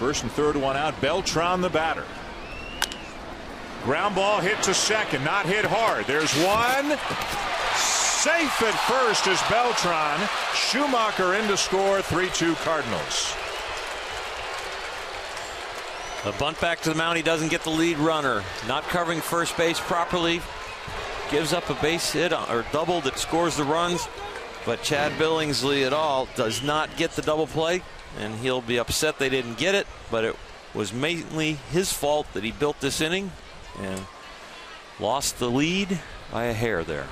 First and third one out. Beltran the batter. Ground ball hit to second, not hit hard. There's one. Safe at first is Beltran. Schumaker in to score 3 2 Cardinals. A bunt back to the mound. He doesn't get the lead runner. Not covering first base properly. Gives up a base hit or double that scores the runs. But Chad Billingsley at all does not get the double play. And he'll be upset they didn't get it. But it was mainly his fault that he built this inning and lost the lead by a hair there.